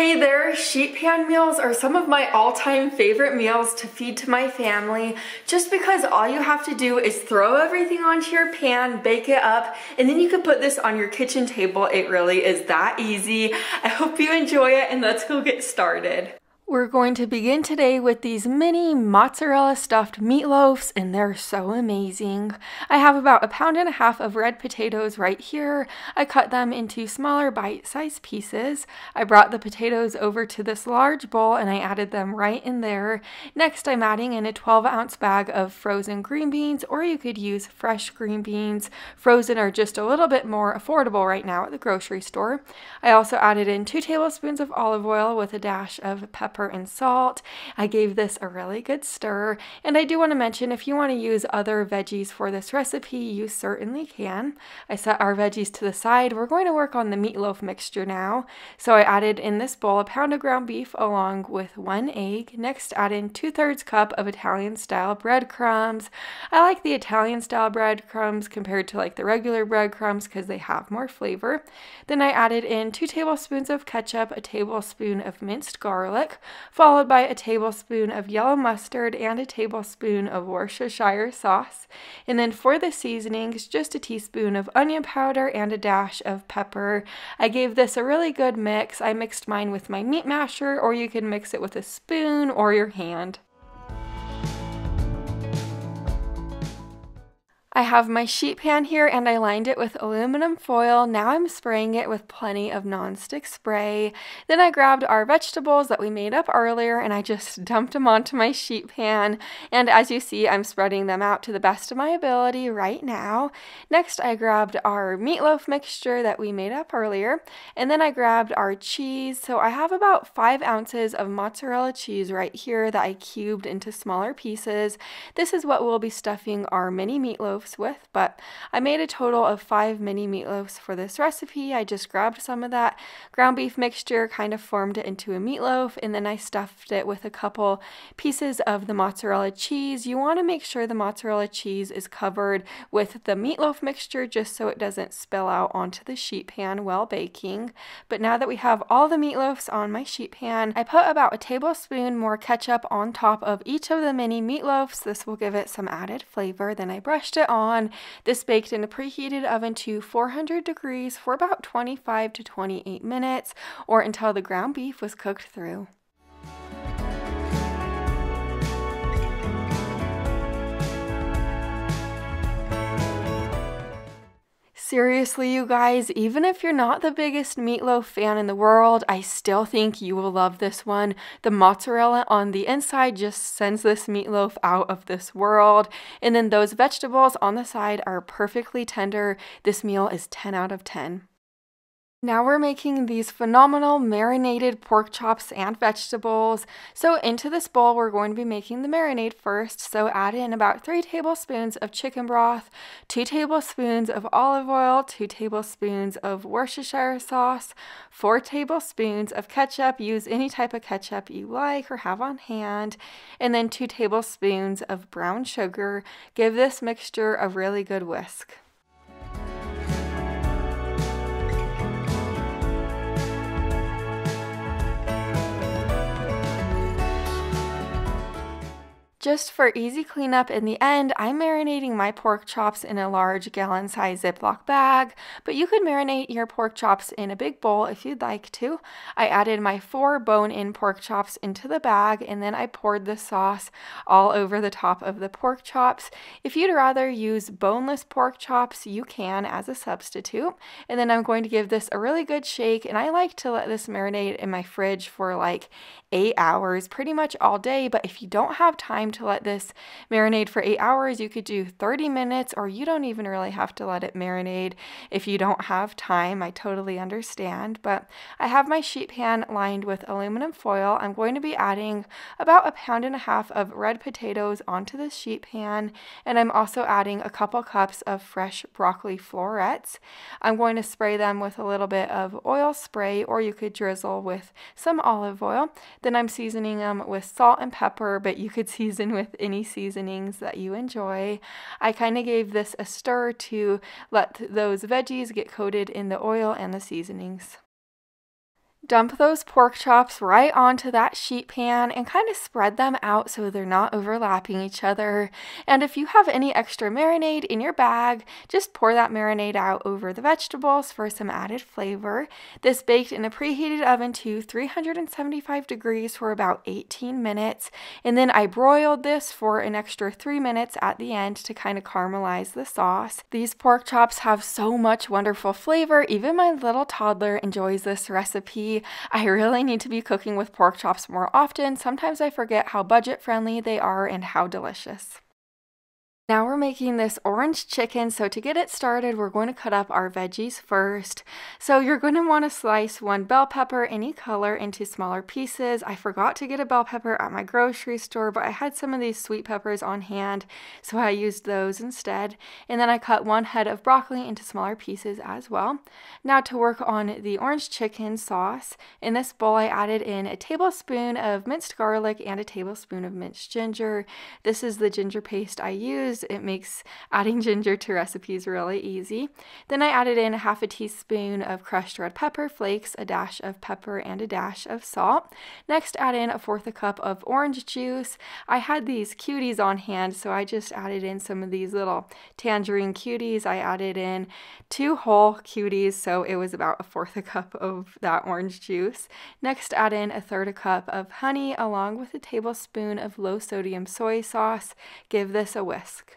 Hey there, sheet pan meals are some of my all-time favorite meals to feed to my family just because all you have to do is throw everything onto your pan, bake it up, and then you can put this on your kitchen table. It really is that easy. I hope you enjoy it and let's go get started. We're going to begin today with these mini mozzarella stuffed meatloafs, and they're so amazing. I have about a pound and a half of red potatoes right here. I cut them into smaller bite sized pieces. I brought the potatoes over to this large bowl and I added them right in there. Next, I'm adding in a 12 ounce bag of frozen green beans, or you could use fresh green beans. Frozen are just a little bit more affordable right now at the grocery store. I also added in two tablespoons of olive oil with a dash of pepper pepper and salt. I gave this a really good stir. And I do want to mention if you want to use other veggies for this recipe, you certainly can. I set our veggies to the side. We're going to work on the meatloaf mixture now. So I added in this bowl a pound of ground beef along with one egg. Next, add in two thirds cup of Italian style breadcrumbs. I like the Italian style breadcrumbs compared to like the regular breadcrumbs because they have more flavor. Then I added in two tablespoons of ketchup, a tablespoon of minced garlic, followed by a tablespoon of yellow mustard and a tablespoon of Worcestershire sauce. And then for the seasonings, just a teaspoon of onion powder and a dash of pepper. I gave this a really good mix. I mixed mine with my meat masher, or you can mix it with a spoon or your hand. I have my sheet pan here and I lined it with aluminum foil. Now I'm spraying it with plenty of nonstick spray. Then I grabbed our vegetables that we made up earlier and I just dumped them onto my sheet pan. And as you see, I'm spreading them out to the best of my ability right now. Next, I grabbed our meatloaf mixture that we made up earlier. And then I grabbed our cheese. So I have about five ounces of mozzarella cheese right here that I cubed into smaller pieces. This is what we'll be stuffing our mini meatloaf meatloafs with, but I made a total of five mini meatloafs for this recipe. I just grabbed some of that ground beef mixture, kind of formed it into a meatloaf, and then I stuffed it with a couple pieces of the mozzarella cheese. You want to make sure the mozzarella cheese is covered with the meatloaf mixture just so it doesn't spill out onto the sheet pan while baking. But now that we have all the meatloafs on my sheet pan, I put about a tablespoon more ketchup on top of each of the mini meatloafs. This will give it some added flavor. Then I brushed it on. This baked in a preheated oven to 400 degrees for about 25 to 28 minutes or until the ground beef was cooked through. Seriously, you guys, even if you're not the biggest meatloaf fan in the world, I still think you will love this one. The mozzarella on the inside just sends this meatloaf out of this world. And then those vegetables on the side are perfectly tender. This meal is 10 out of 10. Now we're making these phenomenal marinated pork chops and vegetables. So into this bowl, we're going to be making the marinade first. So add in about three tablespoons of chicken broth, two tablespoons of olive oil, two tablespoons of Worcestershire sauce, four tablespoons of ketchup. Use any type of ketchup you like or have on hand, and then two tablespoons of brown sugar. Give this mixture a really good whisk. Just for easy cleanup in the end, I'm marinating my pork chops in a large gallon size Ziploc bag, but you could marinate your pork chops in a big bowl if you'd like to. I added my four bone-in pork chops into the bag and then I poured the sauce all over the top of the pork chops. If you'd rather use boneless pork chops, you can as a substitute. And then I'm going to give this a really good shake and I like to let this marinate in my fridge for like eight hours, pretty much all day, but if you don't have time time to let this marinate for eight hours. You could do 30 minutes, or you don't even really have to let it marinate if you don't have time. I totally understand. But I have my sheet pan lined with aluminum foil. I'm going to be adding about a pound and a half of red potatoes onto the sheet pan, and I'm also adding a couple cups of fresh broccoli florets. I'm going to spray them with a little bit of oil spray, or you could drizzle with some olive oil. Then I'm seasoning them with salt and pepper, but you could season season with any seasonings that you enjoy. I kind of gave this a stir to let those veggies get coated in the oil and the seasonings. Dump those pork chops right onto that sheet pan and kind of spread them out so they're not overlapping each other. And if you have any extra marinade in your bag, just pour that marinade out over the vegetables for some added flavor. This baked in a preheated oven to 375 degrees for about 18 minutes. And then I broiled this for an extra three minutes at the end to kind of caramelize the sauce. These pork chops have so much wonderful flavor. Even my little toddler enjoys this recipe. I really need to be cooking with pork chops more often. Sometimes I forget how budget friendly they are and how delicious. Now we're making this orange chicken, so to get it started, we're going to cut up our veggies first. So you're going to want to slice one bell pepper, any color, into smaller pieces. I forgot to get a bell pepper at my grocery store, but I had some of these sweet peppers on hand, so I used those instead. And then I cut one head of broccoli into smaller pieces as well. Now to work on the orange chicken sauce, in this bowl I added in a tablespoon of minced garlic and a tablespoon of minced ginger. This is the ginger paste I used it makes adding ginger to recipes really easy. Then I added in a half a teaspoon of crushed red pepper flakes, a dash of pepper, and a dash of salt. Next, add in a fourth a cup of orange juice. I had these cuties on hand, so I just added in some of these little tangerine cuties. I added in two whole cuties, so it was about a fourth a cup of that orange juice. Next, add in a third a cup of honey along with a tablespoon of low sodium soy sauce. Give this a whisk.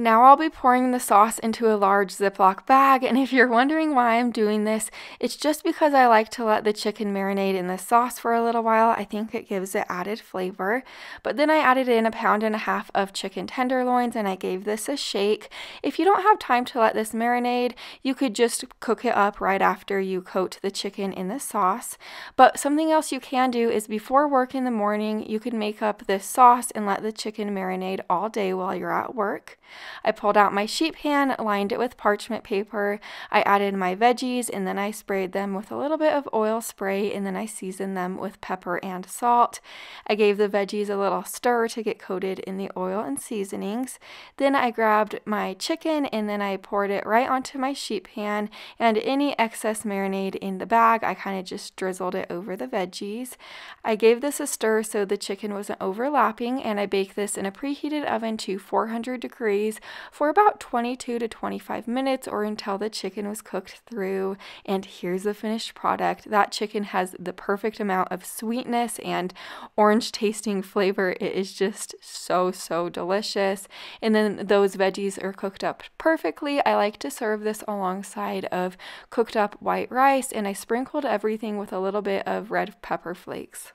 Now I'll be pouring the sauce into a large Ziploc bag, and if you're wondering why I'm doing this, it's just because I like to let the chicken marinate in the sauce for a little while. I think it gives it added flavor. But then I added in a pound and a half of chicken tenderloins and I gave this a shake. If you don't have time to let this marinate, you could just cook it up right after you coat the chicken in the sauce. But something else you can do is before work in the morning, you can make up this sauce and let the chicken marinate all day while you're at work. I pulled out my sheet pan, lined it with parchment paper. I added my veggies and then I sprayed them with a little bit of oil spray and then I seasoned them with pepper and salt. I gave the veggies a little stir to get coated in the oil and seasonings. Then I grabbed my chicken and then I poured it right onto my sheet pan and any excess marinade in the bag, I kind of just drizzled it over the veggies. I gave this a stir so the chicken wasn't overlapping and I baked this in a preheated oven to 400 degrees for about 22 to 25 minutes or until the chicken was cooked through. And here's the finished product. That chicken has the perfect amount of sweetness and orange tasting flavor. It is just so, so delicious. And then those veggies are cooked up perfectly. I like to serve this alongside of cooked up white rice and I sprinkled everything with a little bit of red pepper flakes.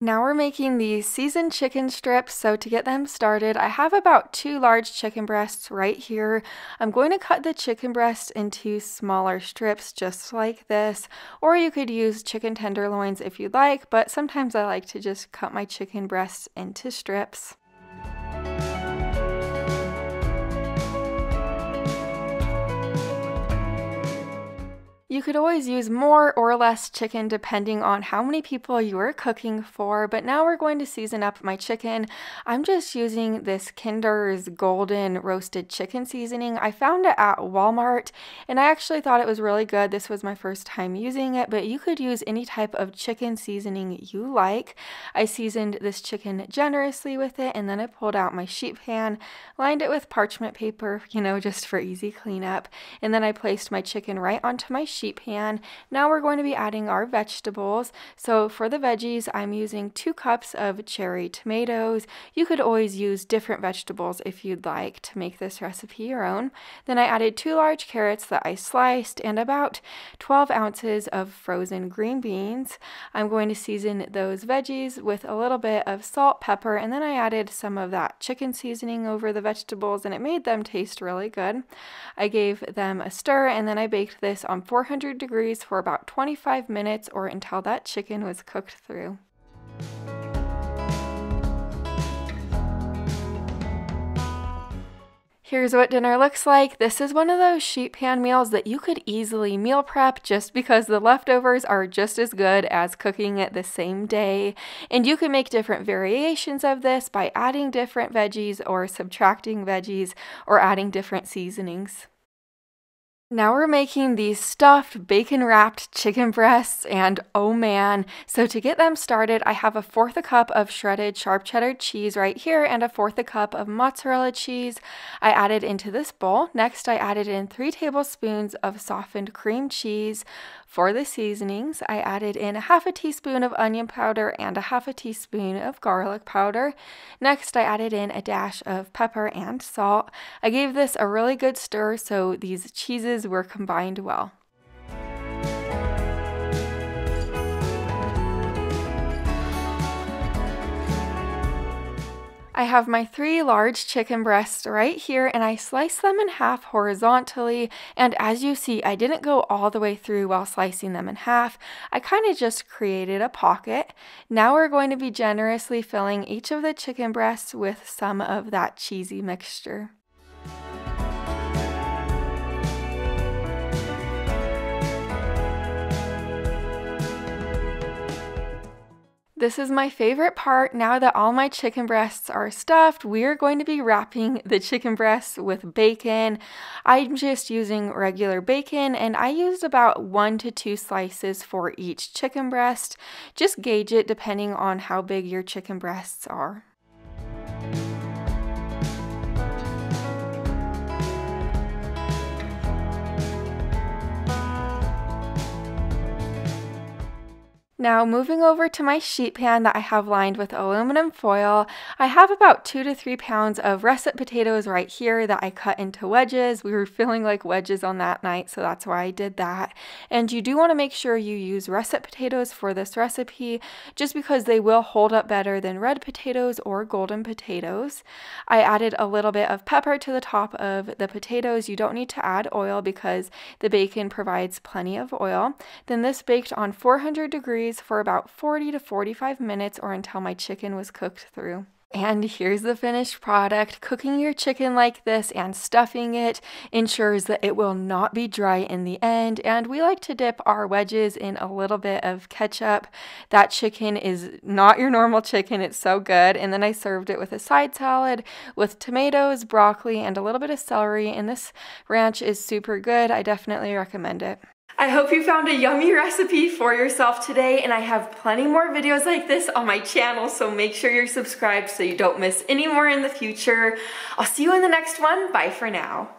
Now we're making these seasoned chicken strips. So to get them started, I have about two large chicken breasts right here. I'm going to cut the chicken breasts into smaller strips just like this, or you could use chicken tenderloins if you'd like, but sometimes I like to just cut my chicken breasts into strips. You could always use more or less chicken depending on how many people you are cooking for, but now we're going to season up my chicken. I'm just using this Kinder's Golden Roasted Chicken Seasoning. I found it at Walmart and I actually thought it was really good. This was my first time using it, but you could use any type of chicken seasoning you like. I seasoned this chicken generously with it and then I pulled out my sheet pan, lined it with parchment paper, you know, just for easy cleanup, and then I placed my chicken right onto my sheet sheet pan. Now we're going to be adding our vegetables. So for the veggies, I'm using two cups of cherry tomatoes. You could always use different vegetables if you'd like to make this recipe your own. Then I added two large carrots that I sliced and about 12 ounces of frozen green beans. I'm going to season those veggies with a little bit of salt, pepper, and then I added some of that chicken seasoning over the vegetables and it made them taste really good. I gave them a stir and then I baked this on 400 400 degrees for about 25 minutes or until that chicken was cooked through. Here's what dinner looks like. This is one of those sheet pan meals that you could easily meal prep just because the leftovers are just as good as cooking it the same day. And you can make different variations of this by adding different veggies or subtracting veggies or adding different seasonings. Now we're making these stuffed bacon wrapped chicken breasts and oh man. So to get them started, I have a fourth a cup of shredded sharp cheddar cheese right here and a fourth a cup of mozzarella cheese. I added into this bowl. Next, I added in three tablespoons of softened cream cheese, for the seasonings, I added in a half a teaspoon of onion powder and a half a teaspoon of garlic powder. Next, I added in a dash of pepper and salt. I gave this a really good stir so these cheeses were combined well. I have my three large chicken breasts right here and I slice them in half horizontally and as you see I didn't go all the way through while slicing them in half. I kind of just created a pocket. Now we're going to be generously filling each of the chicken breasts with some of that cheesy mixture. This is my favorite part. Now that all my chicken breasts are stuffed, we're going to be wrapping the chicken breasts with bacon. I'm just using regular bacon and I used about one to two slices for each chicken breast. Just gauge it depending on how big your chicken breasts are. Now moving over to my sheet pan that I have lined with aluminum foil, I have about two to three pounds of russet potatoes right here that I cut into wedges. We were feeling like wedges on that night, so that's why I did that. And you do want to make sure you use russet potatoes for this recipe, just because they will hold up better than red potatoes or golden potatoes. I added a little bit of pepper to the top of the potatoes. You don't need to add oil because the bacon provides plenty of oil. Then this baked on 400 degrees for about 40 to 45 minutes or until my chicken was cooked through. And here's the finished product. Cooking your chicken like this and stuffing it ensures that it will not be dry in the end. And we like to dip our wedges in a little bit of ketchup. That chicken is not your normal chicken, it's so good. And then I served it with a side salad with tomatoes, broccoli, and a little bit of celery. And this ranch is super good. I definitely recommend it. I hope you found a yummy recipe for yourself today and I have plenty more videos like this on my channel so make sure you're subscribed so you don't miss any more in the future. I'll see you in the next one. Bye for now.